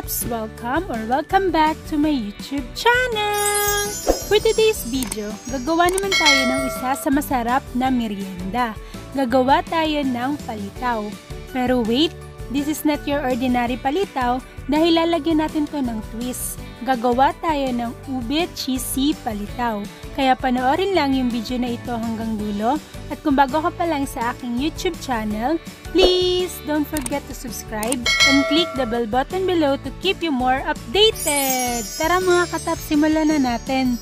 kataps! Welcome or welcome back to my YouTube channel! For today's video, gagawa naman tayo ng isa sa masarap na merienda. Gagawa tayo ng palitaw. Pero wait, this is not your ordinary palitaw dahil lalagyan natin to ng twist. Gagawa tayo ng ube cheesy palitaw. Kaya panoorin lang yung video na ito hanggang dulo. At kung bago ka pa lang sa aking YouTube channel, please don't forget to subscribe and click the bell button below to keep you more updated. Tara mga katap, simulan na natin.